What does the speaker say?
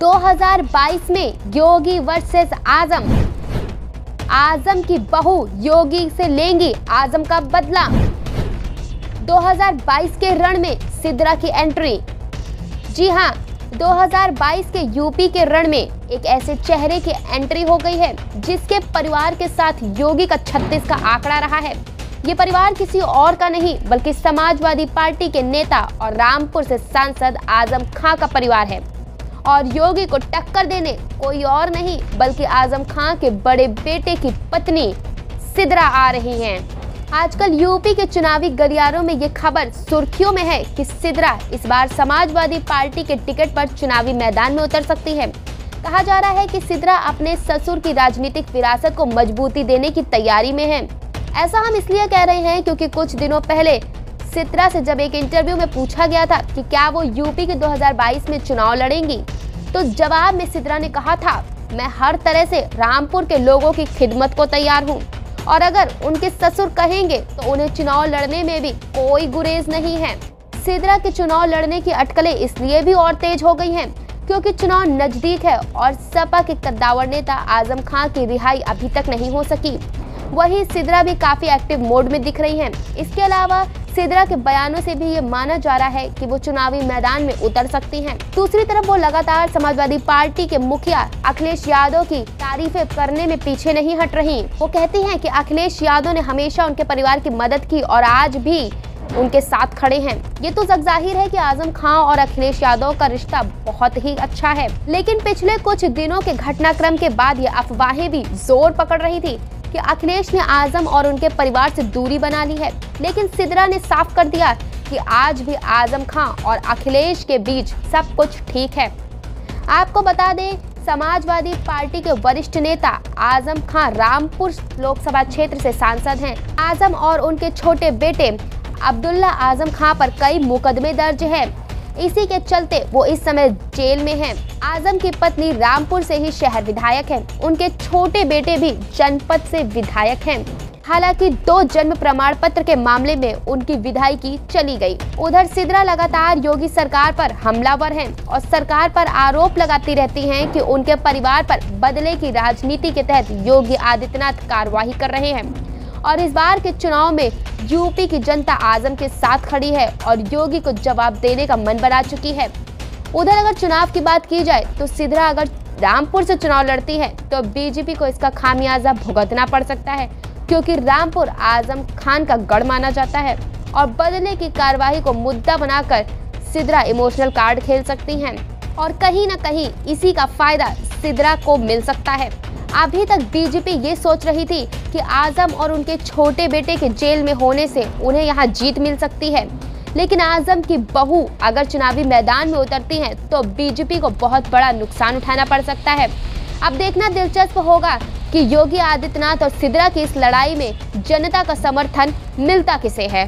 2022 में योगी वर्सेस आज़म। आज़म की बहू योगी से लेंगी आज़म का बदला। 2022 के रण में सिद्रा की एंट्री। जी हाँ 2022 के यूपी के रण में एक ऐसे चेहरे की एंट्री हो गई है, जिसके परिवार के साथ योगी का 36 का आंकड़ा रहा है। ये परिवार किसी और का नहीं, बल्कि समाजवादी पार्टी के नेता और रामपुर से सांसद आज़म खां का परिवार है। और योगी को टक्कर देने कोई और नहीं, बल्कि आज़म खां के बड़े बेटे की पत्नी सिद्रा आ रही हैं। आजकल यूपी के चुनावी गलियारों में ये खबर सुर्खियों में है कि सिद्रा इस बार समाजवादी पार्टी के टिकट पर चुनावी मैदान में उतर सकती है। कहा जा रहा है कि सिद्रा अपने ससुर की राजनीतिक विरासत को मजबूती देने की तैयारी में है। ऐसा हम इसलिए कह रहे हैं क्योंकि कुछ दिनों पहले सित्रा से जब एक इंटरव्यू में पूछा गया था कि क्या वो यूपी के 2022 में चुनाव लड़ेंगी तो जवाब में सिद्रा ने कहा था, मैं हर तरह से रामपुर के लोगों की खिदमत को तैयार हूँ। और अगर उनके ससुर कहेंगे तो उन्हें चुनाव लड़ने में भी कोई गुरेज नहीं है। सिद्रा के चुनाव लड़ने की अटकलें इसलिए भी और तेज हो गई हैं, क्योंकि चुनाव नज़दीक है और सपा के कद्दावर नेता आज़म खान की रिहाई अभी तक नहीं हो सकी। वहीं सिद्रा भी काफ़ी एक्टिव मोड में दिख रही हैं। इसके अलावा सिद्रा के बयानों से भी ये माना जा रहा है कि वो चुनावी मैदान में उतर सकती हैं। दूसरी तरफ़ वो लगातार समाजवादी पार्टी के मुखिया अखिलेश यादव की तारीफें करने में पीछे नहीं हट रही। वो कहती हैं कि अखिलेश यादव ने हमेशा उनके परिवार की मदद की और आज भी उनके साथ खड़े हैं। ये तो जग ज़ाहिर है कि आज़म खान और अखिलेश यादव का रिश्ता बहुत ही अच्छा है। लेकिन पिछले कुछ दिनों के घटनाक्रम के बाद ये अफवाहें भी ज़ोर पकड़ रही थी। कि अखिलेश ने आज़म और उनके परिवार से दूरी बना ली है। लेकिन सिदरा ने साफ़ कर दिया कि आज भी आज़म खां और अखिलेश के बीच सब कुछ ठीक है। आपको बता दें, समाजवादी पार्टी के वरिष्ठ नेता आज़म खान रामपुर लोकसभा क्षेत्र से सांसद हैं। आज़म और उनके छोटे बेटे अब्दुल्ला आज़म खान पर कई मुकदमे दर्ज हैं। इसी के चलते वो इस समय जेल में हैं। आज़म की पत्नी रामपुर से ही शहर विधायक हैं। उनके छोटे बेटे भी जनपद से विधायक हैं। हालाँकि दो जन्म प्रमाण पत्र के मामले में उनकी विधायकी चली गई। उधर सिद्रा लगातार योगी सरकार पर हमलावर हैं और सरकार पर आरोप लगाती रहती हैं कि उनके परिवार पर बदले की राजनीति के तहत योगी आदित्यनाथ कार्रवाई कर रहे हैं और इस बार के चुनाव में यूपी की जनता आज़म के साथ खड़ी है और योगी को जवाब देने का मन बना चुकी है। उधर अगर चुनाव की बात की जाए तो सिद्धरा अगर रामपुर से चुनाव लड़ती है तो बीजेपी को इसका खामियाजा भुगतना पड़ सकता है, क्योंकि रामपुर आज़म खान का गढ़ माना जाता है और बदले की कार्यवाही को मुद्दा बनाकर सिद्रा इमोशनल कार्ड खेल सकती हैं। और कहीं ना कहीं इसी का फ़ायदा सिद्रा को मिल सकता है। अभी तक बीजेपी ये सोच रही थी कि आज़म और उनके छोटे बेटे के जेल में होने से उन्हें यहाँ जीत मिल सकती है। लेकिन आज़म की बहू अगर चुनावी मैदान में उतरती हैं तो बीजेपी को बहुत बड़ा नुकसान उठाना पड़ सकता है। अब देखना दिलचस्प होगा कि योगी आदित्यनाथ और सिद्रा की इस लड़ाई में जनता का समर्थन मिलता किसे है।